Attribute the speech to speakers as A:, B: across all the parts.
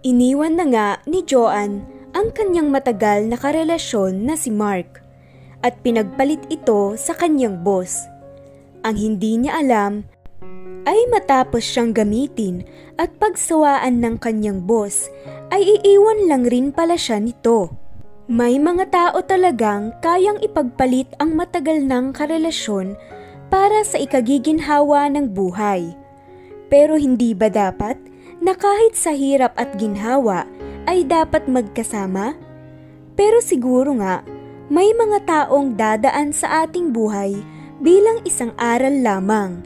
A: Iniwan na nga ni Joanne ang kanyang matagal na karelasyon na si Mark at pinagpalit ito sa kanyang boss. Ang hindi niya alam ay matapos siyang gamitin at pagsawaan ng kanyang boss ay iiwan lang rin pala siya nito. May mga tao talagang kayang ipagpalit ang matagal ng karelasyon para sa ikagiginhawa ng buhay. Pero hindi ba dapat na kahit sa hirap at ginhawa ay dapat magkasama? Pero siguro nga, may mga taong dadaan sa ating buhay bilang isang aral lamang.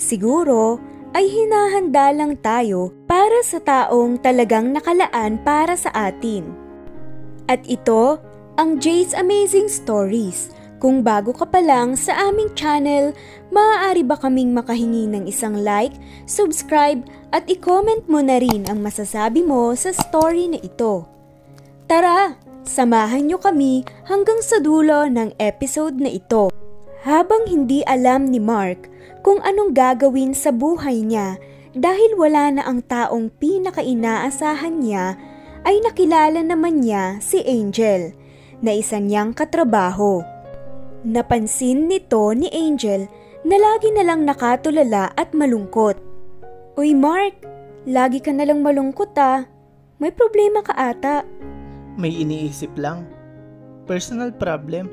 A: Siguro ay hinahanda lang tayo para sa taong talagang nakalaan para sa atin. At ito ang Jay's Amazing Stories kung bago ka pa lang sa aming channel, maaari ba kaming makahingi ng isang like, subscribe at i-comment mo na rin ang masasabi mo sa story na ito. Tara, samahan nyo kami hanggang sa dulo ng episode na ito. Habang hindi alam ni Mark kung anong gagawin sa buhay niya dahil wala na ang taong pinakainaasahan niya, ay nakilala naman niya si Angel na isa niyang katrabaho. Napansin nito ni Angel na lagi na lang nakatulala at malungkot. Uy Mark, lagi ka na lang malungkot ah. May problema ka ata.
B: May iniisip lang. Personal problem.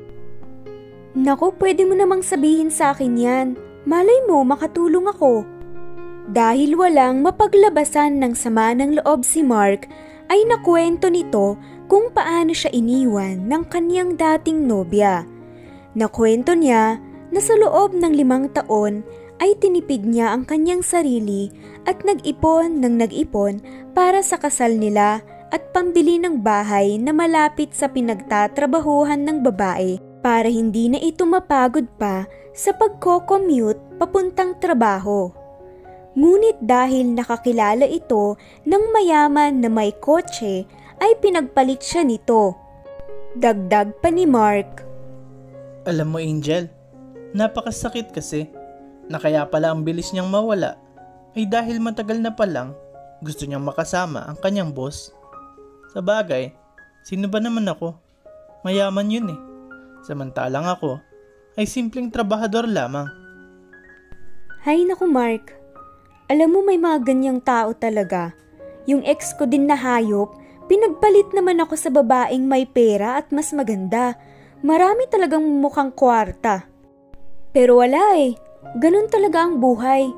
A: Naku, pwede mo namang sabihin sa akin yan. Malay mo makatulong ako. Dahil walang mapaglabasan ng sama ng loob si Mark, ay nakwento nito kung paano siya iniwan ng kanyang dating nobya. Nakwento niya na sa loob ng limang taon ay tinipid niya ang kanyang sarili at nag-ipon ng nag-ipon para sa kasal nila at pambili ng bahay na malapit sa pinagtatrabahuhan ng babae para hindi na ito mapagod pa sa pagko-commute papuntang trabaho. Ngunit dahil nakakilala ito ng mayaman na may kotse ay pinagpalit siya nito. Dagdag pa ni Mark
B: alam mo Angel, napakasakit kasi na kaya pala ang bilis niyang mawala ay dahil matagal na pa lang gusto niyang makasama ang kanyang boss. Sa bagay, sino ba naman ako? Mayaman yun eh. Samantalang ako ay simpleng trabahador lamang.
A: Hay naku Mark, alam mo may mga ganyang tao talaga. Yung ex ko din na hayop, pinagpalit naman ako sa babaeng may pera at mas maganda Marami talagang mukhang kwarta. Pero wala eh. Ganun talaga ang buhay.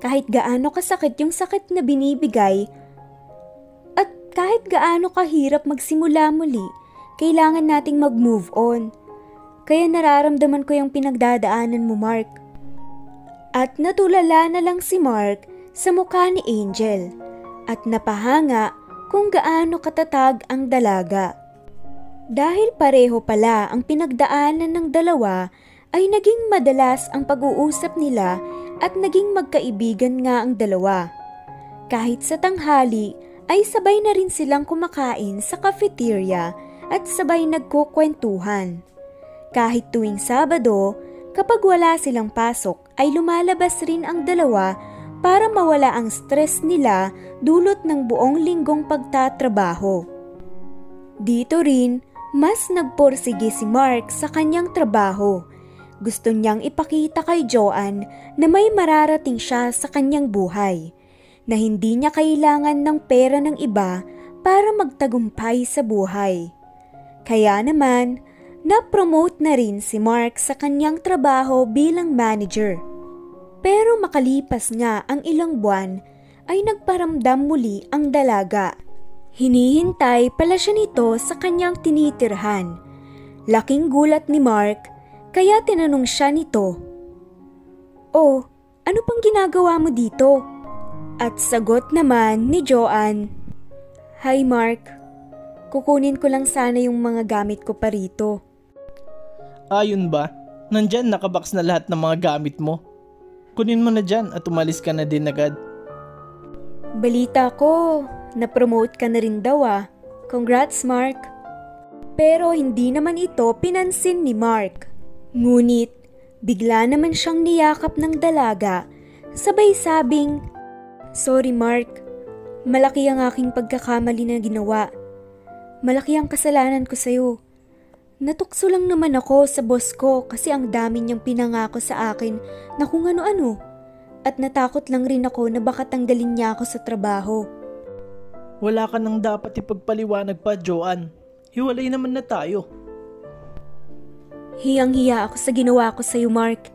A: Kahit gaano kasakit yung sakit na binibigay at kahit gaano kahirap magsimula muli, kailangan nating mag-move on. Kaya nararamdaman ko yung pinagdadaanan mo, Mark. At natulala na lang si Mark sa mukha ni Angel at napahanga kung gaano katatag ang dalaga. Dahil pareho pala ang pinagdaanan ng dalawa, ay naging madalas ang pag-uusap nila at naging magkaibigan nga ang dalawa. Kahit sa tanghali ay sabay na rin silang kumakain sa cafeteria at sabay nagkukwentuhan. Kahit tuwing Sabado, kapag wala silang pasok ay lumalabas rin ang dalawa para mawala ang stress nila dulot ng buong linggong pagtatrabaho. Dito rin mas nagporsige si Mark sa kanyang trabaho. Gusto niyang ipakita kay Joanne na may mararating siya sa kanyang buhay, na hindi niya kailangan ng pera ng iba para magtagumpay sa buhay. Kaya naman, na-promote na rin si Mark sa kanyang trabaho bilang manager. Pero makalipas nga ang ilang buwan, ay nagparamdam muli ang dalaga Hinihintay pala siya nito sa kanyang tinitirhan. Laking gulat ni Mark, kaya tinanong siya nito. Oh, ano pang ginagawa mo dito? At sagot naman ni Joanne, Hi Mark, kukunin ko lang sana yung mga gamit ko pa rito.
B: Ayun ba? Nandyan nakabox na lahat ng mga gamit mo. Kunin mo na dyan at umalis ka na din agad.
A: Balita ko, na-promote ka na rin daw ah. Congrats Mark. Pero hindi naman ito pinansin ni Mark. Ngunit, bigla naman siyang niyakap ng dalaga, sabay sabing, Sorry Mark, Malaki ang aking pagkakamali na ginawa. Malaki ang kasalanan ko sa'yo. Natukso lang naman ako sa boss ko kasi ang dami niyang pinangako sa akin na kung ano-ano. At natakot lang rin ako na baka tanggalin niya ako sa trabaho.
B: Wala ka nang dapat ipagpaliwanag pa, Joanne. Hiwalay naman na tayo.
A: Hiyang-hiya ako sa ginawa ko sa'yo, Mark.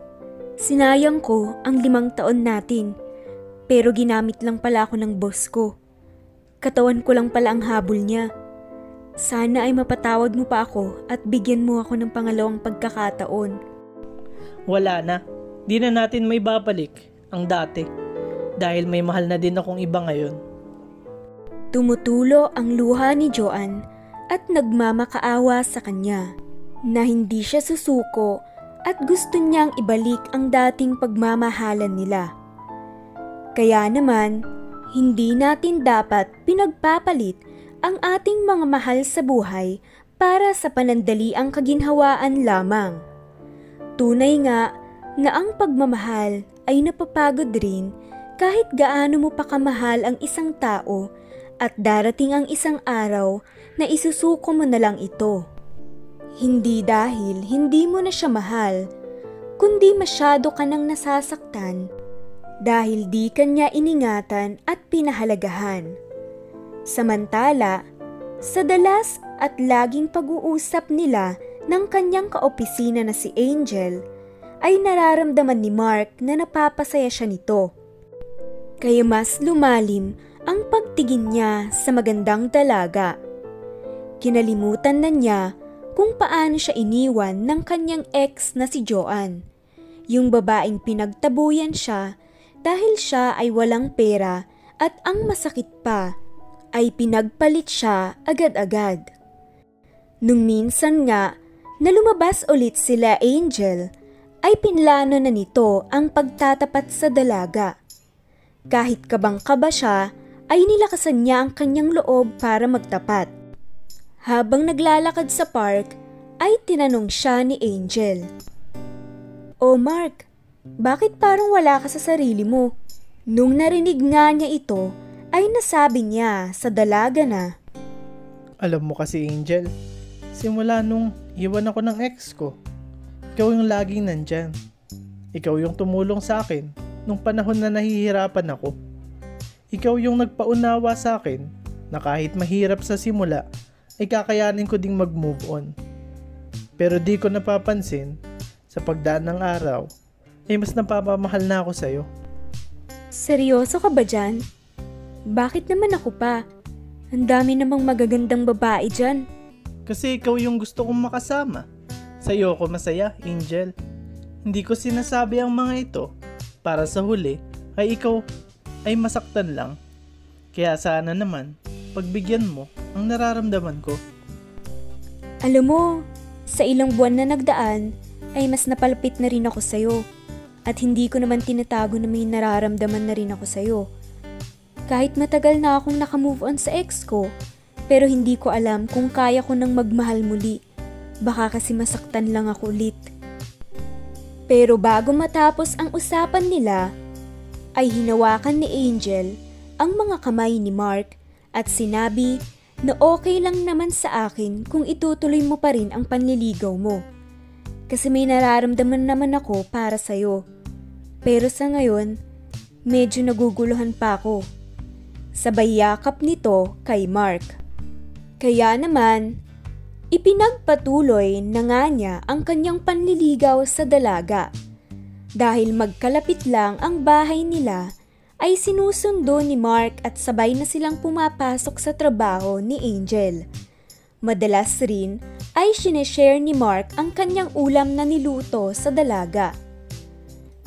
A: Sinayang ko ang limang taon natin. Pero ginamit lang pala ako ng boss ko. Katawan ko lang pala ang habol niya. Sana ay mapatawad mo pa ako at bigyan mo ako ng pangalawang pagkakataon.
B: Wala na. Di na natin may babalik ang dati. Dahil may mahal na din akong iba ngayon.
A: Tumutulo ang luha ni Joan at nagmamakaawa sa kanya na hindi siya susuko at gusto niyang ibalik ang dating pagmamahalan nila. Kaya naman, hindi natin dapat pinagpapalit ang ating mga mahal sa buhay para sa panandaliang kaginhawaan lamang. Tunay nga na ang pagmamahal ay napapagod rin kahit gaano mo pa kamahal ang isang tao at darating ang isang araw na isusuko mo na lang ito. Hindi dahil hindi mo na siya mahal, kundi masyado ka nang nasasaktan dahil di kanya iningatan at pinahalagahan. Samantala, sa dalas at laging pag-uusap nila ng kanyang kaopisina na si Angel, ay nararamdaman ni Mark na napapasaya siya nito. Kaya mas lumalim ang pagtigin niya sa magandang dalaga. Kinalimutan na niya kung paano siya iniwan ng kanyang ex na si Joanne. Yung babaeng pinagtabuyan siya dahil siya ay walang pera at ang masakit pa ay pinagpalit siya agad-agad. Nung minsan nga na lumabas ulit sila Angel, ay pinlano na nito ang pagtatapat sa dalaga. Kahit kabang-kaba siya, ay nilakasan niya ang kanyang loob para magtapat. Habang naglalakad sa park, ay tinanong siya ni Angel. O Mark, bakit parang wala ka sa sarili mo? Nung narinig nga niya ito, ay nasabi niya sa dalaga na,
B: Alam mo kasi Angel, simula nung iwan ako ng ex ko, ikaw yung laging nandyan. Ikaw yung tumulong sa akin nung panahon na nahihirapan ako. Ikaw yung nagpaunawa sa akin na kahit mahirap sa simula, ay kakayanin ko ding mag-move on. Pero di ko napapansin, sa pagdaan ng araw, ay mas napapamahal na ako sa'yo.
A: Seryoso ka ba dyan? Bakit naman ako pa? Ang dami namang magagandang babae dyan.
B: Kasi ikaw yung gusto kong makasama. Sa'yo ako masaya, Angel. Hindi ko sinasabi ang mga ito para sa huli ay ikaw ay masaktan lang. Kaya sana naman, pagbigyan mo ang nararamdaman ko.
A: Alam mo, sa ilang buwan na nagdaan, ay mas napalpit na rin ako sa'yo. At hindi ko naman tinatago na may nararamdaman na rin ako sa'yo. Kahit matagal na akong nakamove on sa ex ko, pero hindi ko alam kung kaya ko nang magmahal muli. Baka kasi masaktan lang ako ulit. Pero bago matapos ang usapan nila, ay hinawakan ni Angel ang mga kamay ni Mark at sinabi na okay lang naman sa akin kung itutuloy mo pa rin ang panliligaw mo. Kasi may nararamdaman naman ako para sa'yo. Pero sa ngayon, medyo naguguluhan pa ako. Sabay yakap nito kay Mark. Kaya naman, ipinagpatuloy na nga niya ang kanyang panliligaw sa dalaga. Dahil magkalapit lang ang bahay nila ay sinusundo ni Mark at sabay na silang pumapasok sa trabaho ni Angel. Madalas rin ay sineshare ni Mark ang kanyang ulam na niluto sa dalaga.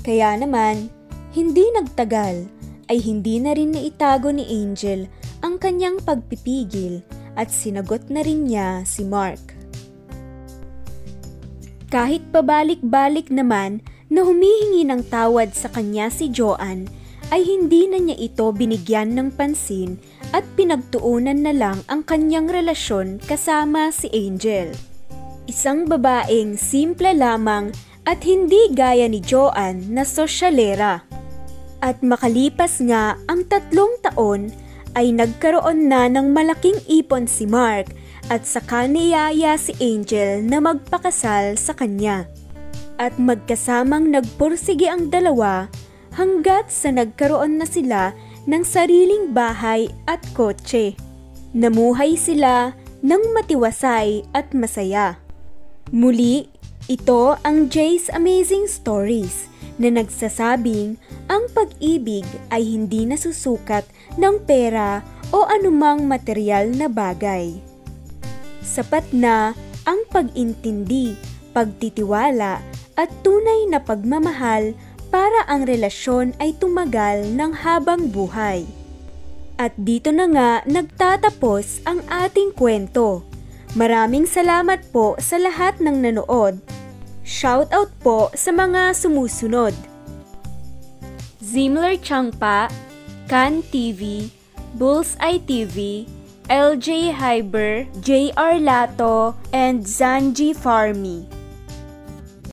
A: Kaya naman, hindi nagtagal ay hindi na rin naitago ni Angel ang kanyang pagpipigil at sinagot na rin niya si Mark. Kahit pabalik-balik naman na humihingi ng tawad sa kanya si Joanne, ay hindi na niya ito binigyan ng pansin at pinagtuunan na lang ang kanyang relasyon kasama si Angel. Isang babaeng simple lamang at hindi gaya ni Joanne na sosyalera. At makalipas nga ang tatlong taon ay nagkaroon na ng malaking ipon si Mark at saka niyaya si Angel na magpakasal sa kanya. At magkasamang nagpursige ang dalawa hanggat sa nagkaroon na sila ng sariling bahay at kotse. Namuhay sila ng matiwasay at masaya. Muli, ito ang Jay's Amazing Stories na nagsasabing ang pag-ibig ay hindi nasusukat ng pera o anumang material na bagay. Sapat na ang pag-intindi, pagtitiwala at tunay na pagmamahal para ang relasyon ay tumagal ng habang buhay. At dito na nga nagtatapos ang ating kwento. Maraming salamat po sa lahat ng nanood. Shoutout po sa mga sumusunod. Zimler Changpa, Kan TV, Bullseye TV, LJ Hyber, JR Lato, and Zanji Farmi.